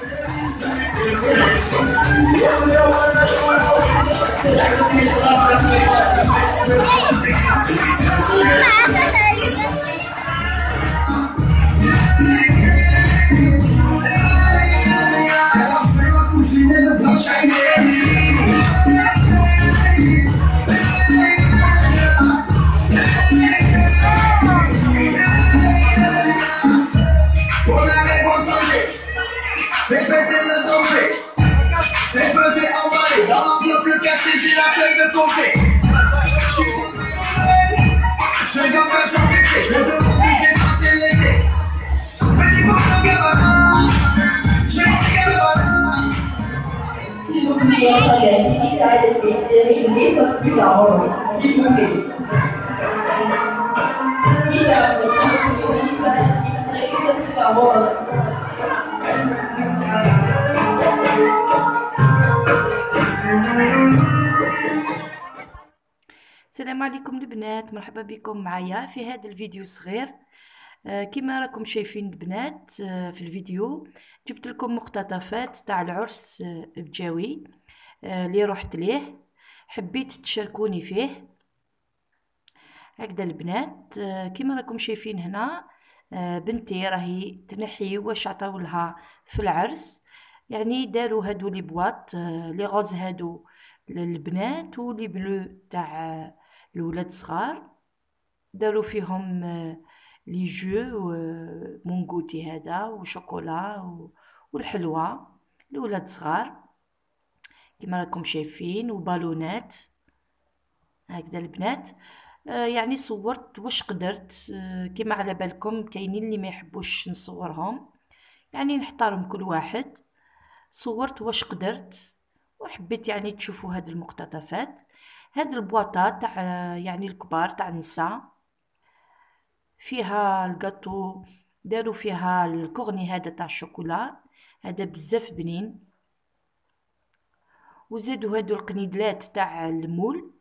Thank you. bête le danger. C'est pesé emballé, dans l'enveloppe le cassé, j'ai la flemme de compter. Je suis je vais faire chanter, je vais te montrer, j'ai passé l'été. Petit pour le gamin, j'ai dit gamin. Si vous voulez, on va aller, il de il. السلام عليكم البنات مرحبا بكم معايا في هذا الفيديو صغير. آه كما راكم شايفين البنات آه في الفيديو جبت لكم مقتطفات تاع العرس آه بجاوي اللي رحت ليه حبيت تشاركوني فيه. هكذا البنات كما راكم شايفين هنا بنتي راهي تنحي واش عطاو لها في العرس. يعني داروا هادو لي بواط لي غوز هادو للبنات ولي بلو تاع الولاد صغار داروا فيهم لي جو مونغوتي هذا وشوكولا والحلوى. الولاد صغار كما راكم شايفين وبالونات. هكذا البنات. يعني صورت واش قدرت. كما على بالكم كاينين اللي ما يحبوش نصورهم. يعني نحترم كل واحد. صورت واش قدرت وحبيت يعني تشوفوا هاد المقتطفات. هاد البواطة تاع يعني الكبار تاع النساء فيها الكاطو داروا فيها الكورني هذا تاع الشوكولا هذا بزاف بنين. وزادوا هادو القنيدلات تاع المول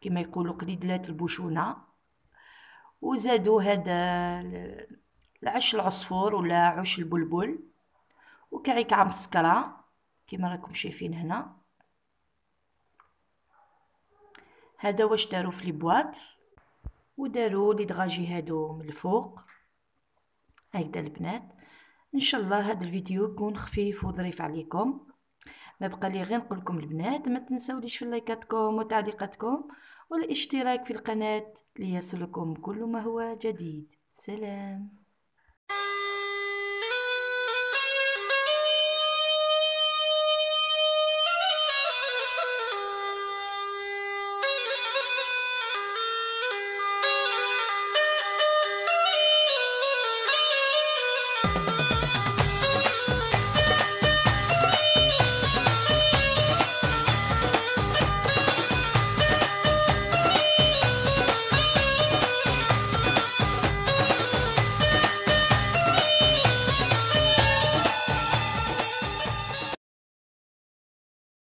كما يقولوا قنيدلات البوشونة. وزادوا هذا العش العصفور ولا عش البلبل. وكعكة مسكره كما راكم شايفين هنا. هذا واش داروا في لي بواط وداروا لي دغاجي هادو من الفوق. هكذا البنات. إن شاء الله هذا الفيديو يكون خفيف وظريف عليكم. ما بقى لي غير نقول لكم البنات ما تنساوليش في لايكاتكم وتعليقاتكم والاشتراك في القناة ليصلكم كل ما هو جديد. سلام.